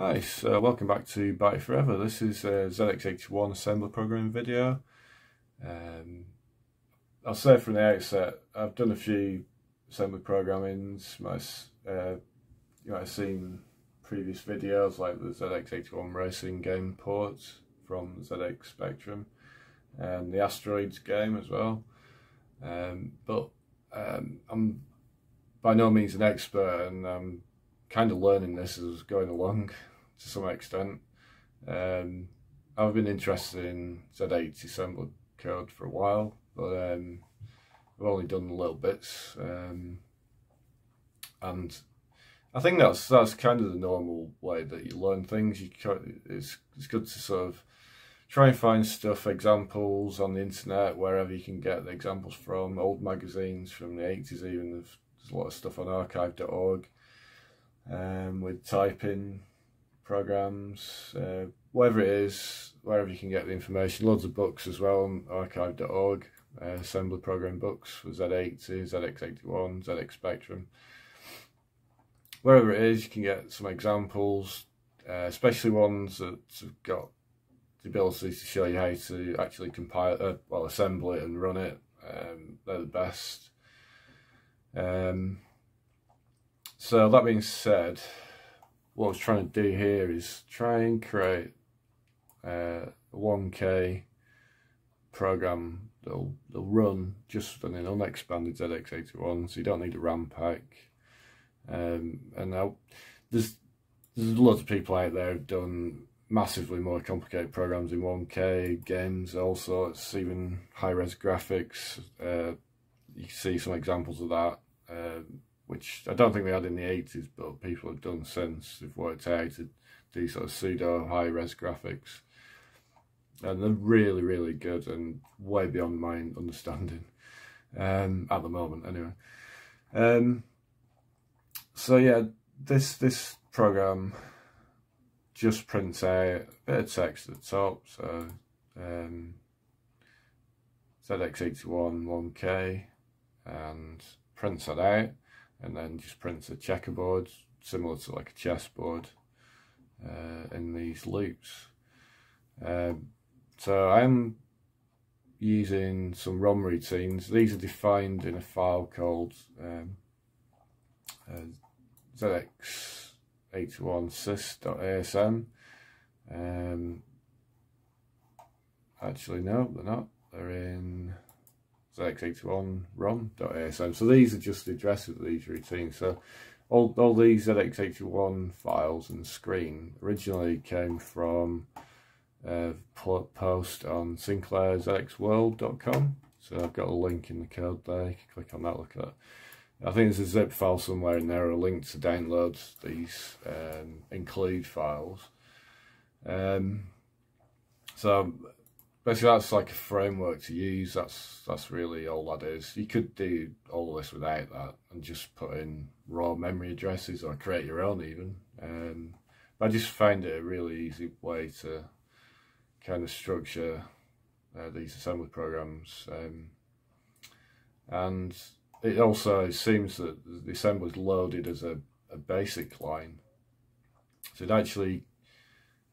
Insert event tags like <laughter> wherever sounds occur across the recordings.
Hi, so welcome back to Byte Forever. This is a ZX81 assembler programming video. Um, I'll say from the outset, I've done a few assembly programmings. My, uh, you might have seen previous videos like the ZX81 racing game ports from ZX Spectrum and the Asteroids game as well. Um, but um, I'm by no means an expert and I'm kind of learning this as going along <laughs> to some extent. Um, I've been interested in Z80 assembly code for a while, but um, I've only done little bits, um, and I think that's that's kind of the normal way that you learn things. You it's it's good to sort of try and find stuff, examples on the internet, wherever you can get the examples from, old magazines from the 80s even, there's, there's a lot of stuff on archive.org um, with typing programs, uh, whatever it is, wherever you can get the information. Loads of books as well on archive.org, uh, assembly program books for Z80, ZX81, ZX Spectrum. Wherever it is, you can get some examples, uh, especially ones that have got the ability to show you how to actually compile, uh, well, assemble it and run it. Um, they're the best. Um, so that being said, what I was trying to do here is try and create a 1K program that'll, that'll run just on an unexpanded ZX81, so you don't need a RAM pack. Um, and now there's there's lots of people out there who've done massively more complicated programs in 1K, games, all sorts, even high-res graphics. Uh, you can see some examples of that. Um, which I don't think they had in the 80s, but people have done since. They've worked out to do sort of pseudo high res graphics. And they're really, really good and way beyond my understanding um, at the moment, anyway. Um, so, yeah, this this program just prints out a bit of text at the top. So, um, ZX81 1K and prints that out and then just prints a checkerboard similar to like a chessboard uh, in these loops. Um, so I'm using some ROM routines. These are defined in a file called um, uh, ZX81sys.asm. Um, actually, no, they're not. They're in ZX81 ROM.asm. So these are just the addresses of these routines. So all, all these ZX81 files and screen originally came from a post on sinclairzxworld.com. So I've got a link in the code there. You can click on that, look at that. I think there's a zip file somewhere in there, a link to download these um, include files. Um, so basically that's like a framework to use. That's that's really all that is. You could do all of this without that and just put in raw memory addresses or create your own even. Um, I just find it a really easy way to kind of structure uh, these assembly programs. Um, and it also seems that the assembly is loaded as a, a basic line. So it actually,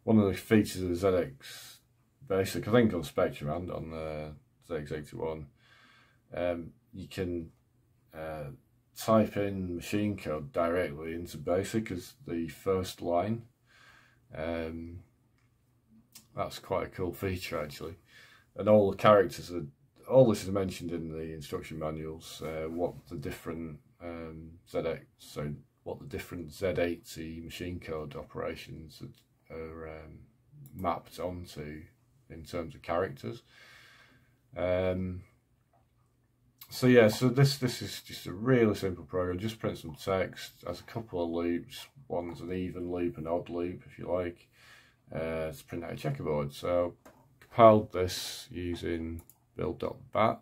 one of the features of the ZX basic. I think on Spectrum and on the ZX81, um, you can uh, type in machine code directly into BASIC as the first line. Um, that's quite a cool feature actually. And all the characters are, all this is mentioned in the instruction manuals, uh, what the different um, ZX, so what the different Z80 machine code operations are um, mapped onto in terms of characters. Um, so yeah, so this this is just a really simple program. Just print some text, has a couple of loops. One's an even loop, an odd loop, if you like, uh, to print out a checkerboard. So compiled this using build.bat.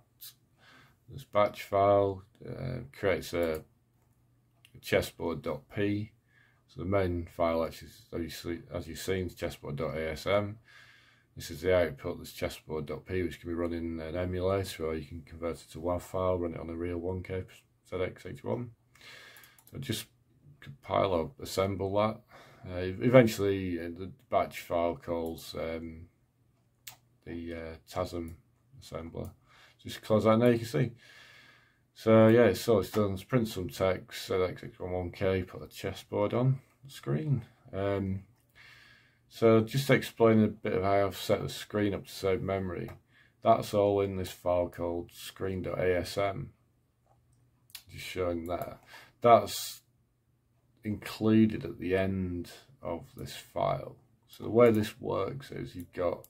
This batch file uh, creates a, chessboard.p. So the main file actually, as you see, as you've seen, is chessboard.asm. This is the output, this chessboard.p, which can be run in an emulator or you can convert it to WAV file, run it on a real 1K ZX81. So just compile or assemble that. Uh, eventually, uh, the batch file calls um, the uh, TASM assembler. Just close that now, you can see. So yeah, so it's done. Let's print some text, ZX81 1K, put a chessboard on the screen. Um, so just explain a bit of how I've set the screen up to save memory. That's all in this file called screen.asm. Just showing that. That's included at the end of this file. So the way this works is you've got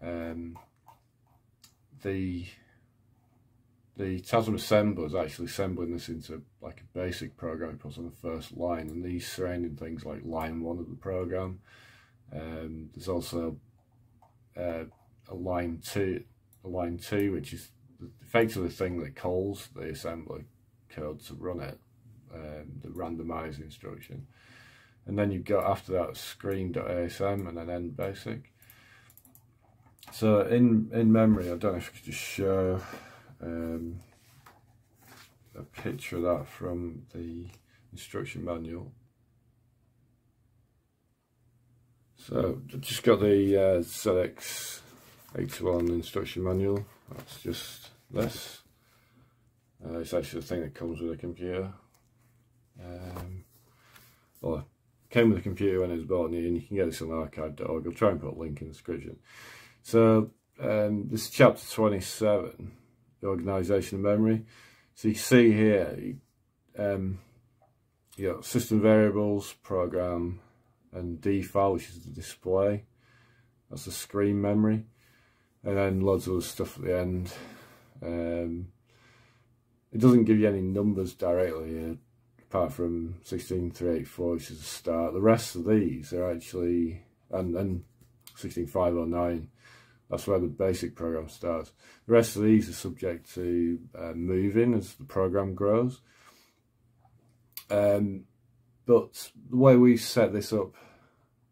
um, the the TASM assembler is actually assembling this into like a basic program it puts on the first line and these surrounding things like line one of the program. Um, there's also uh, a line two, a line two, which is effectively the thing that calls the assembler code to run it, um, the randomize instruction. And then you've got after that screen.asm and then end basic. So in in memory, I don't know if I could just show um, a picture of that from the instruction manual. So just got the uh, ZX 81 instruction manual. That's just this. Uh, it's actually the thing that comes with a computer. Um, well, it came with a computer when it was bought new, and you can get this on archive.org. I'll try and put a link in the description. So um, this is chapter 27, the organisation of memory. So you see here, um, you got system variables, program, and D file, which is the display. That's the screen memory. And then loads of other stuff at the end. Um, it doesn't give you any numbers directly, uh, apart from 16384, which is the start. The rest of these are actually, and, and 16509, that's where the basic program starts. The rest of these are subject to uh, moving as the program grows. Um, but the way we set this up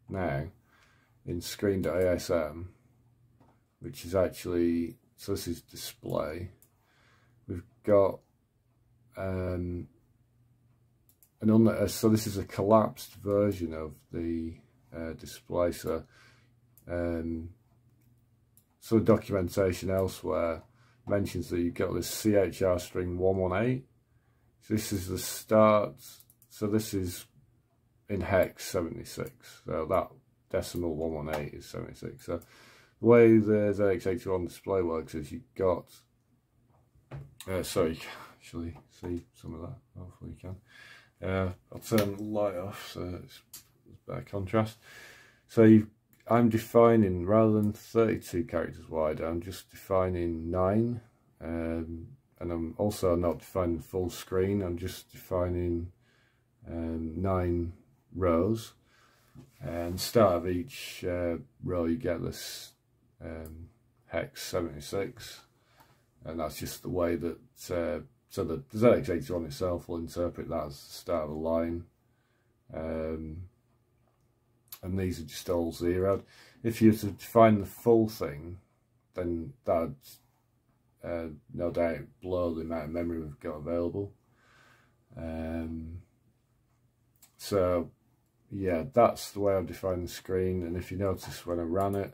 now in screen.asm, which is actually, so this is display, we've got um, an un uh, so this is a collapsed version of the uh, display, so um, so documentation elsewhere mentions that you get this CHR string 118. So this is the start. So this is in hex 76. So that decimal 118 is 76. So the way the ZX81 display works is you've got, uh, sorry, you can actually see some of that. Hopefully you can. Uh, I'll turn the light off so it's, better contrast. So you've I'm defining, rather than 32 characters wide, I'm just defining 9. Um, and I'm also not defining full screen, I'm just defining um, 9 rows. And start of each uh, row you get this um, hex 76. And that's just the way that, uh, so the ZX81 itself will interpret that as the start of a line. Um, and these are just all zeroed. If you were to find the full thing, then that would uh, no doubt blow the amount of memory we've got available. So yeah, that's the way I've defined the screen. And if you notice when I ran it,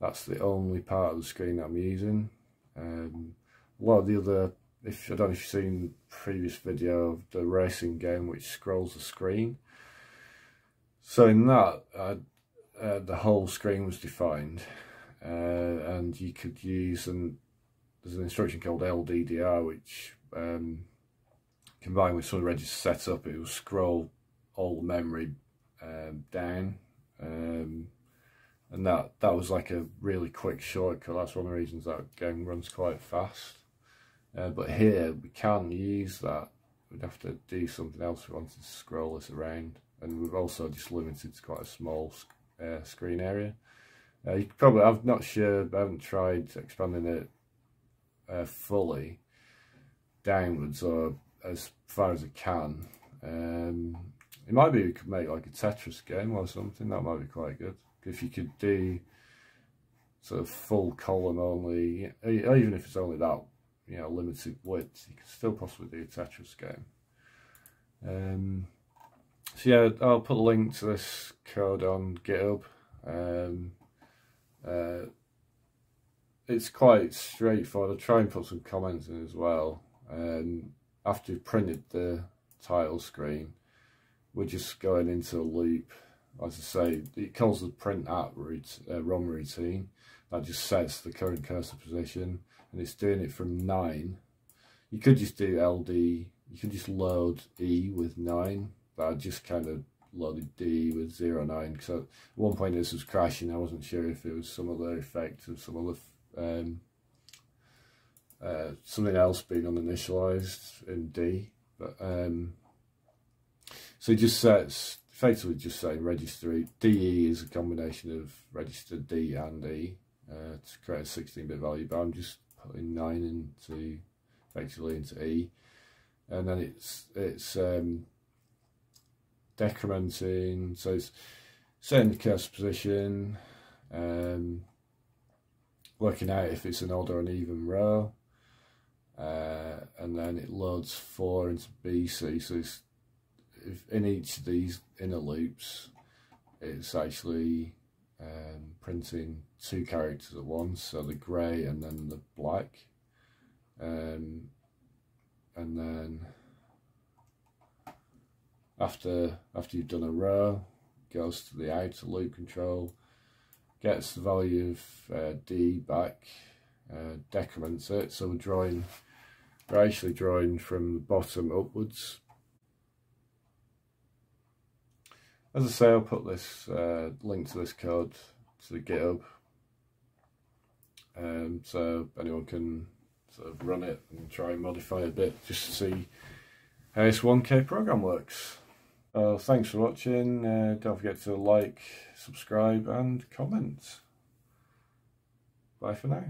that's the only part of the screen that I'm using. Um, a lot of the other, if I don't know if you've seen previous video of the racing game which scrolls the screen, so in that, uh, uh, the whole screen was defined, uh, and you could use and there's an instruction called LDDR, which um, combined with some register setup, it will scroll all the memory um, down, um, and that that was like a really quick shortcut. That's one of the reasons that game runs quite fast. Uh, but here we can't use that. We'd have to do something else if we wanted to scroll this around and we've also just limited to quite a small uh, screen area. Uh, you probably, I'm not sure, I haven't tried expanding it uh, fully downwards or as far as it can. Um, it might be we could make like a Tetris game or something, that might be quite good. If you could do sort of full column only, even if it's only that, you know, limited width, you could still possibly do a Tetris game. Um, So yeah, I'll put a link to this code on GitHub. Um, uh, it's quite straightforward. I'll try and put some comments in as well. Um, after you've printed the title screen, we're just going into a loop. As I say, it calls the print at route, uh, ROM routine. That just sets the current cursor position, and it's doing it from 9. You could just do LD, you could just load E with 9, but I just kind of loaded D with 0, 09, because at one point this was crashing, I wasn't sure if it was some other effect of some other um, uh, something else being uninitialized in D. But um, so just sets effectively just saying register DE is a combination of register D and E uh, to create a 16-bit value. But I'm just putting nine into effectively into E, and then it's it's um, decrementing. So it's setting the cursor position. Um, working out if it's an odd or an even row. Uh, and then it loads four into BC. So it's, in each of these inner loops, it's actually um, printing two characters at once. So the grey and then the black. Um, and then after after you've done a row, goes to the outer loop control gets the value of uh, D back, uh, decrements it. So we're drawing, we're actually drawing from the bottom upwards. As I say, I'll put this uh, link to this code to the GitHub. Um, so anyone can sort of run it and try and modify a bit just to see how this 1K program works. Uh, thanks for watching. Uh, don't forget to like, subscribe and comment. Bye for now.